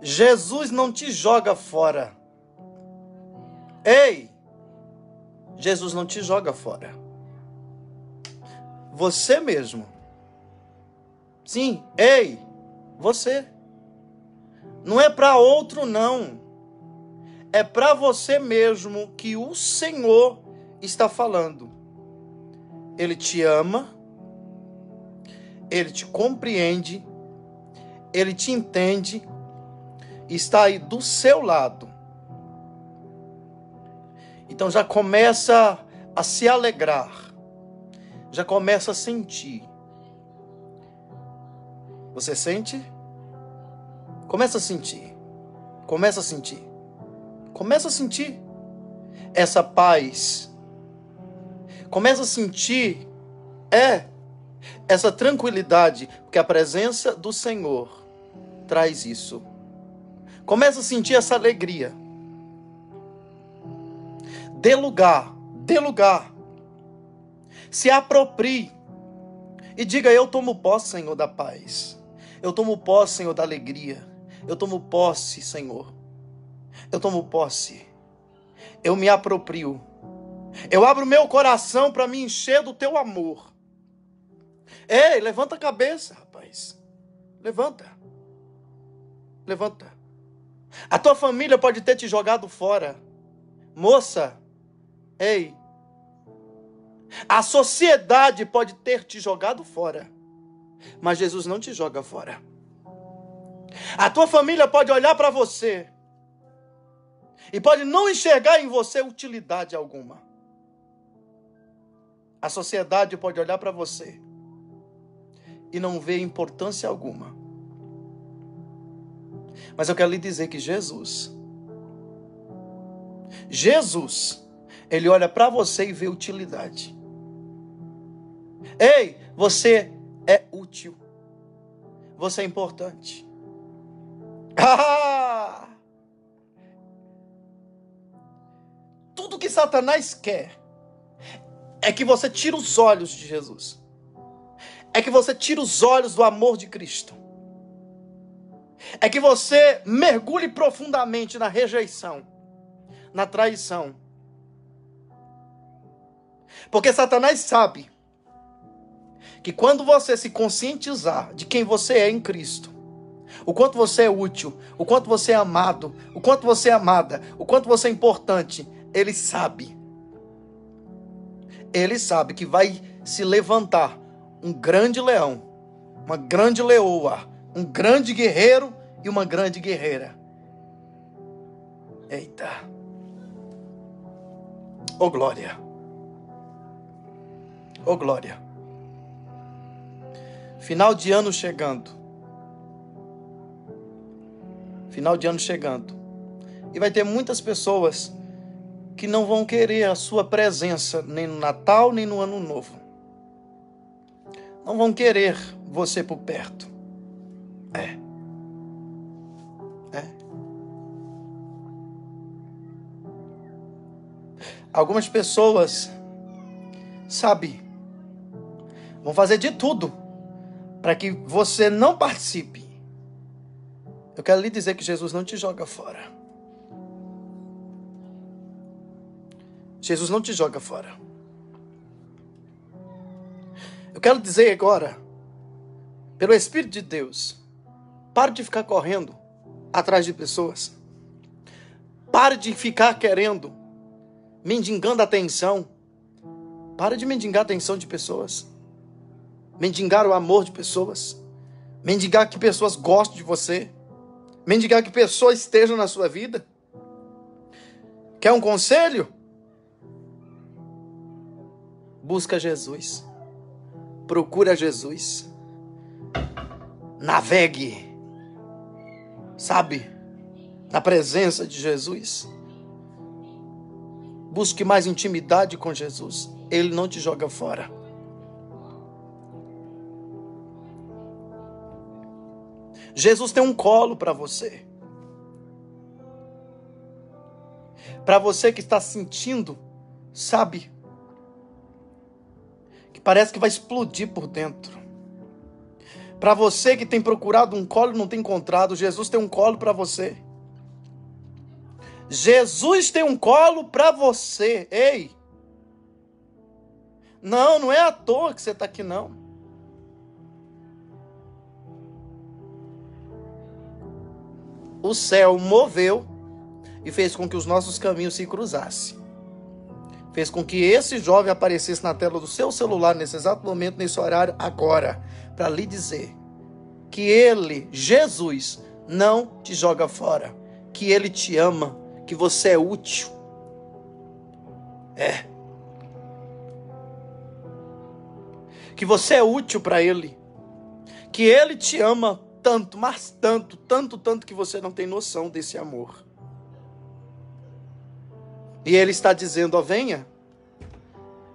Jesus não te joga fora. Ei! Jesus não te joga fora. Você mesmo. Sim, ei, você. Não é para outro não. É para você mesmo que o Senhor está falando. Ele te ama, ele te compreende, ele te entende, está aí do seu lado. Então já começa a se alegrar, já começa a sentir. Você sente? Começa a sentir. Começa a sentir. Começa a sentir essa paz. Começa a sentir é essa tranquilidade, porque a presença do Senhor traz isso. Começa a sentir essa alegria. Dê lugar, dê lugar. Se aproprie e diga: Eu tomo posse, Senhor, da paz. Eu tomo posse, Senhor, da alegria. Eu tomo posse, Senhor. Eu tomo posse. Eu me aproprio. Eu abro meu coração para me encher do teu amor. Ei, levanta a cabeça, rapaz. Levanta. Levanta. A tua família pode ter te jogado fora. Moça, ei. A sociedade pode ter te jogado fora. Mas Jesus não te joga fora. A tua família pode olhar para você e pode não enxergar em você utilidade alguma. A sociedade pode olhar para você e não ver importância alguma. Mas eu quero lhe dizer que Jesus, Jesus, ele olha para você e vê utilidade. Ei, você é útil. Você é importante. Ah! Tudo que Satanás quer é que você tire os olhos de Jesus. É que você tire os olhos do amor de Cristo. É que você mergulhe profundamente na rejeição, na traição. Porque Satanás sabe que quando você se conscientizar de quem você é em Cristo, o quanto você é útil, o quanto você é amado, o quanto você é amada, o quanto você é importante, ele sabe. Ele sabe que vai se levantar um grande leão, uma grande leoa, um grande guerreiro e uma grande guerreira. Eita. Oh glória. Oh glória. Final de ano chegando. Final de ano chegando. E vai ter muitas pessoas que não vão querer a sua presença nem no Natal, nem no Ano Novo. Não vão querer você por perto. É. Algumas pessoas, sabe, vão fazer de tudo para que você não participe. Eu quero lhe dizer que Jesus não te joga fora. Jesus não te joga fora. Eu quero dizer agora, pelo Espírito de Deus, pare de ficar correndo atrás de pessoas. Pare de ficar querendo, mendigando atenção. Pare de mendigar a atenção de pessoas mendigar o amor de pessoas, mendigar que pessoas gostem de você, mendigar que pessoas estejam na sua vida. Quer um conselho? Busca Jesus. Procura Jesus. Navegue. Sabe? Na presença de Jesus. Busque mais intimidade com Jesus. Ele não te joga fora. Jesus tem um colo para você. Para você que está sentindo, sabe, que parece que vai explodir por dentro. Para você que tem procurado um colo e não tem encontrado, Jesus tem um colo para você. Jesus tem um colo para você. Ei! Não, não é à toa que você está aqui, não. O céu moveu e fez com que os nossos caminhos se cruzassem. Fez com que esse jovem aparecesse na tela do seu celular nesse exato momento, nesse horário, agora, para lhe dizer que ele, Jesus, não te joga fora, que ele te ama, que você é útil. É. Que você é útil para ele. Que ele te ama tanto, mas tanto, tanto, tanto que você não tem noção desse amor. E ele está dizendo: ó, venha,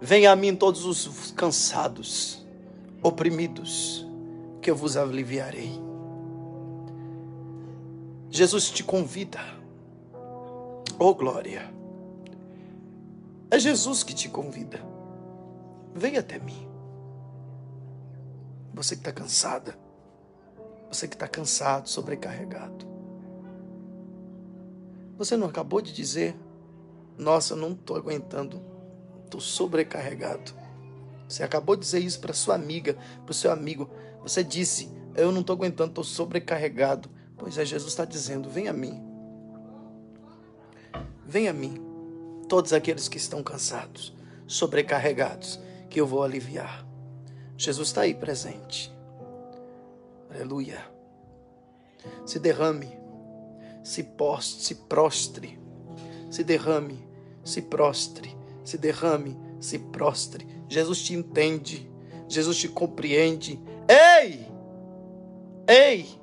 venha a mim todos os cansados, oprimidos, que eu vos aliviarei. Jesus te convida. Oh glória! É Jesus que te convida. Venha até mim. Você que está cansada. Você que está cansado, sobrecarregado. Você não acabou de dizer, nossa, não estou aguentando, estou sobrecarregado. Você acabou de dizer isso para sua amiga, para o seu amigo. Você disse, eu não estou aguentando, estou sobrecarregado. Pois é, Jesus está dizendo, vem a mim. Vem a mim, todos aqueles que estão cansados, sobrecarregados, que eu vou aliviar. Jesus está aí presente. Aleluia. Se derrame, se poste, se prostre, se derrame, se prostre, se derrame, se prostre. Jesus te entende, Jesus te compreende. Ei! Ei!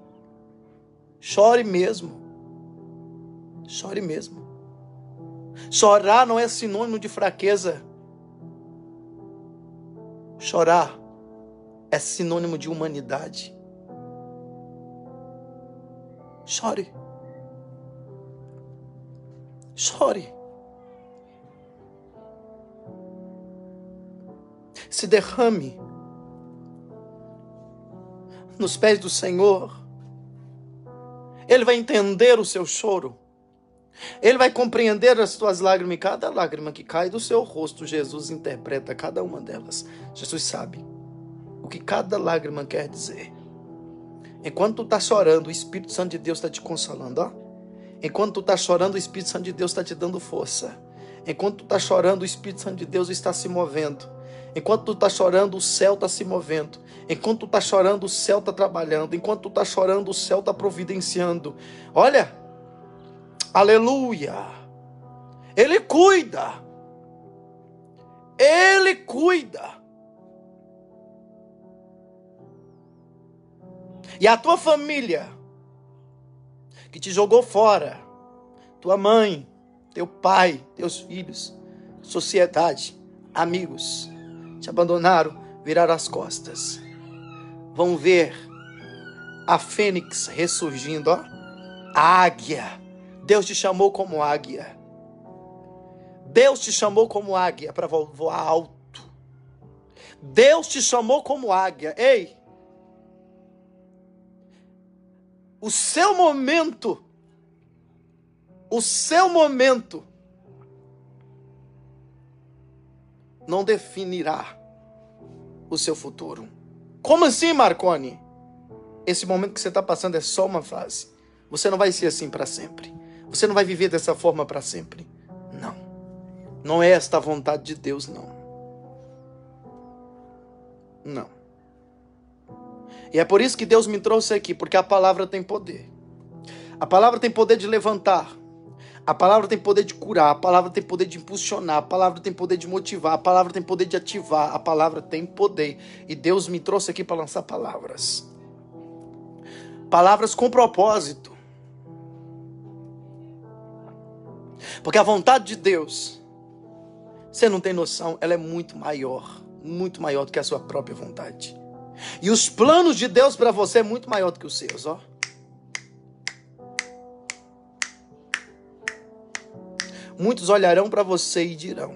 Chore mesmo. Chore mesmo. Chorar não é sinônimo de fraqueza. Chorar é sinônimo de humanidade. Chore. Chore. Se derrame nos pés do Senhor. Ele vai entender o seu choro. Ele vai compreender as tuas lágrimas e cada lágrima que cai do seu rosto, Jesus interpreta cada uma delas. Jesus sabe o que cada lágrima quer dizer. Enquanto tu está chorando, o Espírito Santo de Deus está te consolando. Ó. Enquanto tu está chorando, o Espírito Santo de Deus está te dando força. Enquanto tu está chorando, o Espírito Santo de Deus está se movendo. Enquanto tu está chorando, o céu está se movendo. Enquanto tu está chorando, o céu está trabalhando. Enquanto tu está chorando, o céu está providenciando. Olha, aleluia. Ele cuida. Ele cuida. E a tua família que te jogou fora, tua mãe, teu pai, teus filhos, sociedade, amigos, te abandonaram, viraram as costas. Vão ver a fênix ressurgindo, ó. A águia. Deus te chamou como águia. Deus te chamou como águia para voar alto. Deus te chamou como águia. Ei, o seu momento, o seu momento, não definirá o seu futuro. Como assim, Marconi? Esse momento que você está passando é só uma fase. Você não vai ser assim para sempre. Você não vai viver dessa forma para sempre. Não. Não é esta a vontade de Deus, não. Não. E é por isso que Deus me trouxe aqui, porque a palavra tem poder. A palavra tem poder de levantar. A palavra tem poder de curar, a palavra tem poder de impulsionar, a palavra tem poder de motivar, a palavra tem poder de ativar, a palavra tem poder. E Deus me trouxe aqui para lançar palavras. Palavras com propósito. Porque a vontade de Deus, você não tem noção, ela é muito maior, muito maior do que a sua própria vontade. E os planos de Deus para você é muito maior do que os seus, ó. Muitos olharão para você e dirão: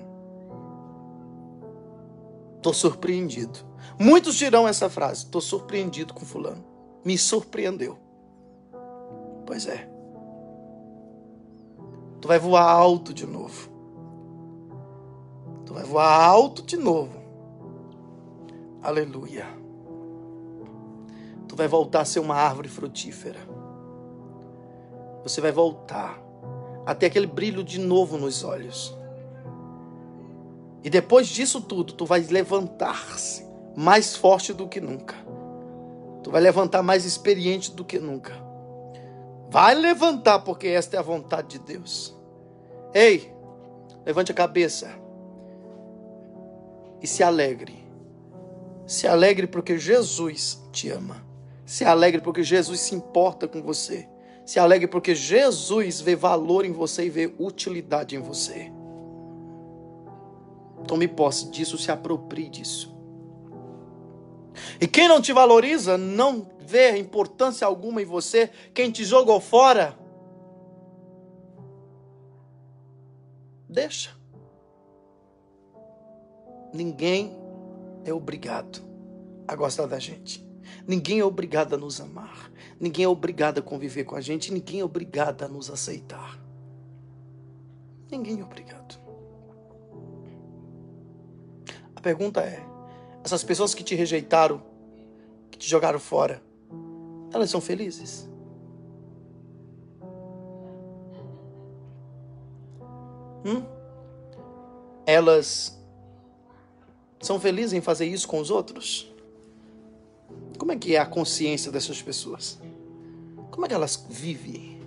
Estou surpreendido. Muitos dirão essa frase: estou surpreendido com Fulano. Me surpreendeu. Pois é. Tu vai voar alto de novo. Tu vai voar alto de novo. Aleluia. Tu vai voltar a ser uma árvore frutífera. Você vai voltar a ter aquele brilho de novo nos olhos. E depois disso tudo, tu vai levantar-se mais forte do que nunca. Tu vai levantar mais experiente do que nunca. Vai levantar, porque esta é a vontade de Deus. Ei, levante a cabeça e se alegre. Se alegre porque Jesus te ama. Se alegre porque Jesus se importa com você. Se alegre porque Jesus vê valor em você e vê utilidade em você. Tome posse disso, se aproprie disso. E quem não te valoriza, não vê importância alguma em você, quem te jogou fora, deixa. Ninguém é obrigado a gostar da gente. Ninguém é obrigado a nos amar. Ninguém é obrigado a conviver com a gente. Ninguém é obrigado a nos aceitar. Ninguém é obrigado. A pergunta é: essas pessoas que te rejeitaram, que te jogaram fora, elas são felizes? Hum? Elas são felizes em fazer isso com os outros? Como é que é a consciência dessas pessoas? Como é que elas vivem?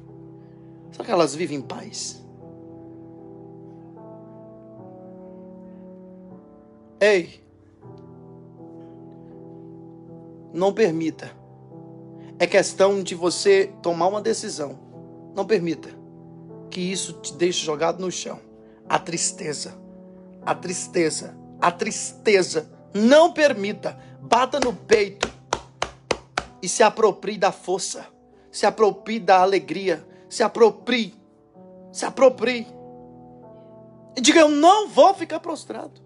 Será que elas vivem em paz? Ei, não permita. É questão de você tomar uma decisão. Não permita que isso te deixe jogado no chão. A tristeza, a tristeza, a tristeza. Não permita. Bata no peito e se aproprie da força, se aproprie da alegria, se aproprie, se aproprie. E diga: Eu não vou ficar prostrado.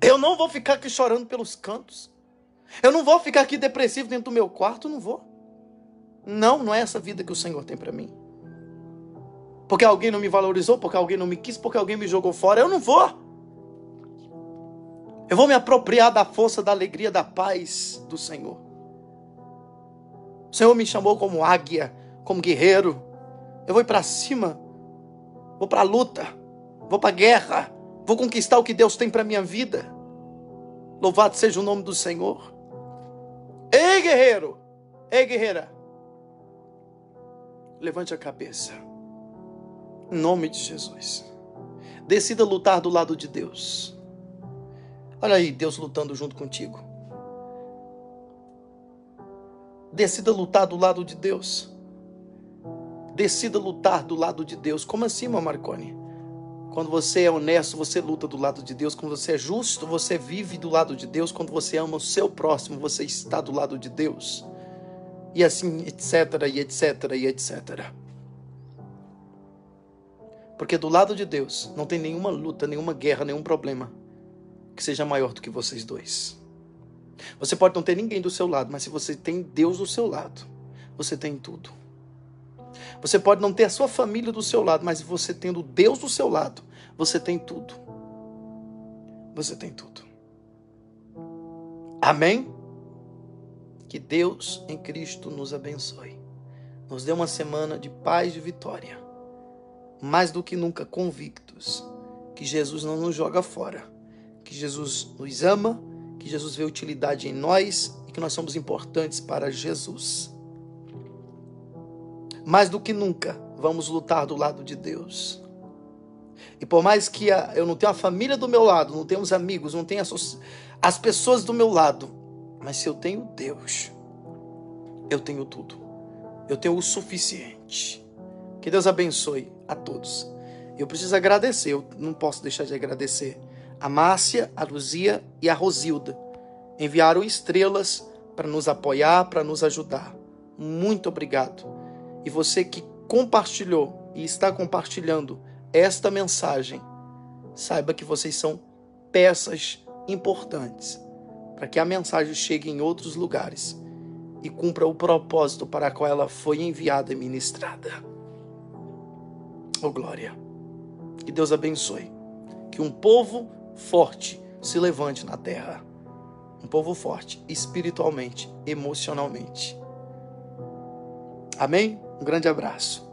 Eu não vou ficar aqui chorando pelos cantos. Eu não vou ficar aqui depressivo dentro do meu quarto, não vou. Não, não é essa vida que o Senhor tem para mim. Porque alguém não me valorizou, porque alguém não me quis, porque alguém me jogou fora, eu não vou. Eu vou me apropriar da força, da alegria, da paz do Senhor. O Senhor me chamou como águia, como guerreiro. Eu vou para cima. Vou para a luta. Vou para a guerra. Vou conquistar o que Deus tem para minha vida. Louvado seja o nome do Senhor. Ei, guerreiro! Ei, guerreira! Levante a cabeça. Em nome de Jesus. Decida lutar do lado de Deus. Olha aí, Deus lutando junto contigo. Decida lutar do lado de Deus. Decida lutar do lado de Deus. Como assim, Marconi? Quando você é honesto, você luta do lado de Deus. Quando você é justo, você vive do lado de Deus. Quando você ama o seu próximo, você está do lado de Deus. E assim, etc, e etc, e etc. Porque do lado de Deus não tem nenhuma luta, nenhuma guerra, nenhum problema que seja maior do que vocês dois. Você pode não ter ninguém do seu lado, mas se você tem Deus do seu lado, você tem tudo. Você pode não ter a sua família do seu lado, mas você tendo Deus do seu lado, você tem tudo. Você tem tudo. Amém? Que Deus em Cristo nos abençoe. Nos dê uma semana de paz e vitória. Mais do que nunca convictos que Jesus não nos joga fora, que Jesus nos ama, que Jesus vê utilidade em nós e que nós somos importantes para Jesus. Mais do que nunca, vamos lutar do lado de Deus. E por mais que eu não tenha a família do meu lado, não tenha os amigos, não tenha as pessoas do meu lado, mas se eu tenho Deus, eu tenho tudo. Eu tenho o suficiente. Que Deus abençoe a todos. Eu preciso agradecer, eu não posso deixar de agradecer a Márcia, a Luzia e a Rosilda. Enviaram estrelas para nos apoiar, para nos ajudar. Muito obrigado. E você que compartilhou e está compartilhando esta mensagem, saiba que vocês são peças importantes para que a mensagem chegue em outros lugares e cumpra o propósito para qual ela foi enviada e ministrada. Oh glória. Que Deus abençoe. Que um povo forte se levante na terra. Um povo forte espiritualmente, emocionalmente. Amém? Um grande abraço.